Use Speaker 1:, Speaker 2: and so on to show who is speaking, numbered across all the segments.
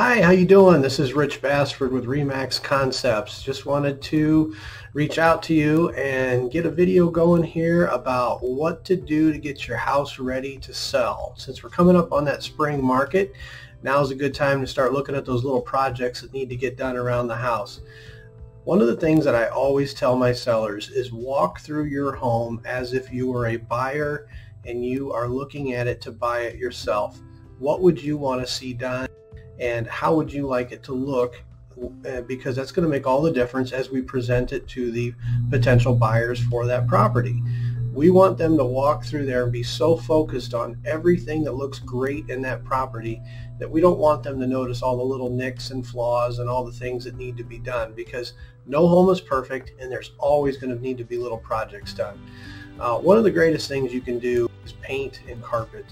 Speaker 1: Hi, how you doing? This is Rich Bassford with Remax Concepts. Just wanted to reach out to you and get a video going here about what to do to get your house ready to sell. Since we're coming up on that spring market, now is a good time to start looking at those little projects that need to get done around the house. One of the things that I always tell my sellers is walk through your home as if you were a buyer and you are looking at it to buy it yourself. What would you want to see done? And how would you like it to look uh, because that's going to make all the difference as we present it to the potential buyers for that property. We want them to walk through there and be so focused on everything that looks great in that property that we don't want them to notice all the little nicks and flaws and all the things that need to be done because no home is perfect and there's always going to need to be little projects done. Uh, one of the greatest things you can do is paint and carpet.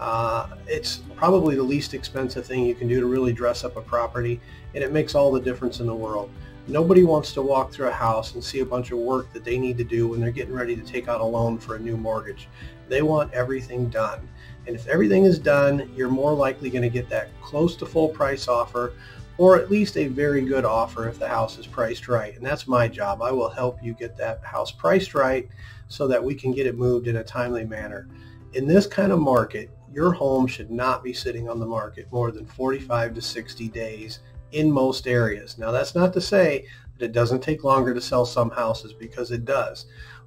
Speaker 1: Uh, it's probably the least expensive thing you can do to really dress up a property and it makes all the difference in the world. Nobody wants to walk through a house and see a bunch of work that they need to do when they're getting ready to take out a loan for a new mortgage. They want everything done. And if everything is done, you're more likely going to get that close to full price offer or at least a very good offer if the house is priced right. And that's my job. I will help you get that house priced right so that we can get it moved in a timely manner. In this kind of market, your home should not be sitting on the market more than 45 to 60 days in most areas. Now that's not to say that it doesn't take longer to sell some houses because it does.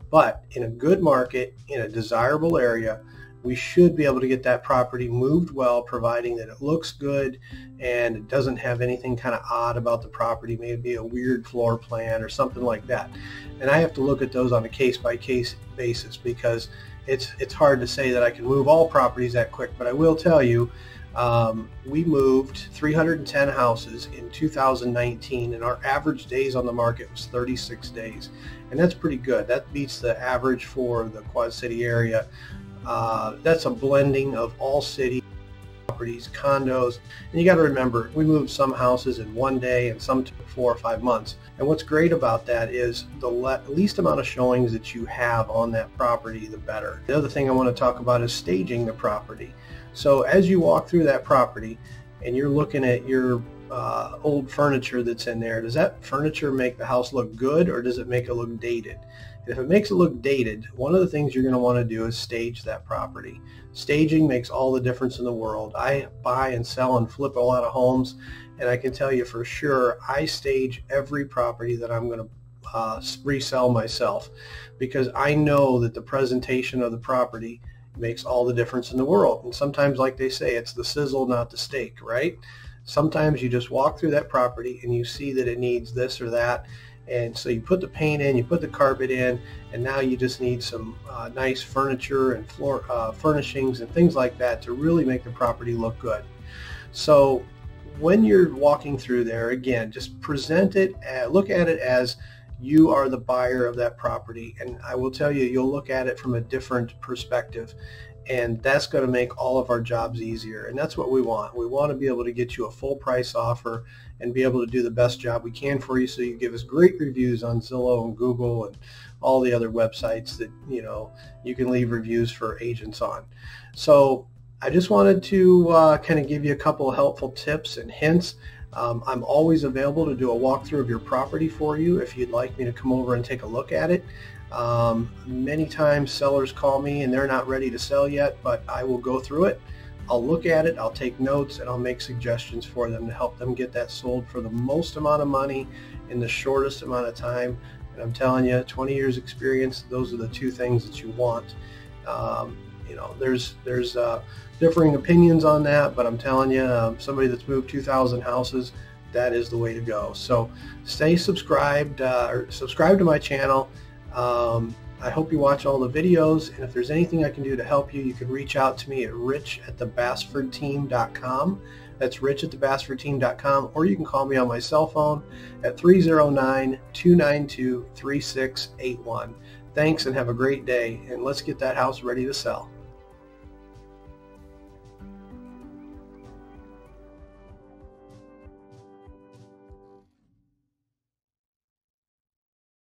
Speaker 1: But in a good market, in a desirable area, we should be able to get that property moved well, providing that it looks good and it doesn't have anything kind of odd about the property, maybe a weird floor plan or something like that. And I have to look at those on a case-by-case basis because it's it's hard to say that I can move all properties that quick, but I will tell you, um, we moved 310 houses in 2019, and our average days on the market was 36 days, and that's pretty good. That beats the average for the Quad City area. Uh, that's a blending of all city properties, condos, and you got to remember, we moved some houses in one day and some took four or five months. And what's great about that is the le least amount of showings that you have on that property, the better. The other thing I want to talk about is staging the property. So as you walk through that property and you're looking at your uh, old furniture that's in there, does that furniture make the house look good or does it make it look dated? If it makes it look dated, one of the things you're going to want to do is stage that property. Staging makes all the difference in the world. I buy and sell and flip a lot of homes, and I can tell you for sure I stage every property that I'm going to uh, resell myself because I know that the presentation of the property makes all the difference in the world. And sometimes, like they say, it's the sizzle, not the steak, right? Sometimes you just walk through that property and you see that it needs this or that and so you put the paint in, you put the carpet in, and now you just need some uh, nice furniture and floor uh, furnishings and things like that to really make the property look good. So when you're walking through there, again, just present it, at, look at it as you are the buyer of that property. And I will tell you, you'll look at it from a different perspective and that's going to make all of our jobs easier and that's what we want. We want to be able to get you a full price offer and be able to do the best job we can for you so you give us great reviews on Zillow and Google and all the other websites that you know you can leave reviews for agents on. So I just wanted to uh, kind of give you a couple of helpful tips and hints. Um, I'm always available to do a walkthrough of your property for you if you'd like me to come over and take a look at it. Um, many times sellers call me and they're not ready to sell yet, but I will go through it. I'll look at it, I'll take notes, and I'll make suggestions for them to help them get that sold for the most amount of money in the shortest amount of time. And I'm telling you, 20 years experience, those are the two things that you want. Um, you know, there's there's uh, differing opinions on that, but I'm telling you, um, somebody that's moved 2,000 houses, that is the way to go. So stay subscribed, uh, or subscribe to my channel. Um, I hope you watch all the videos, and if there's anything I can do to help you, you can reach out to me at rich at thebassfordteam.com. That's rich at thebassfordteam.com, or you can call me on my cell phone at 309-292-3681. Thanks and have a great day, and let's get that house ready to sell.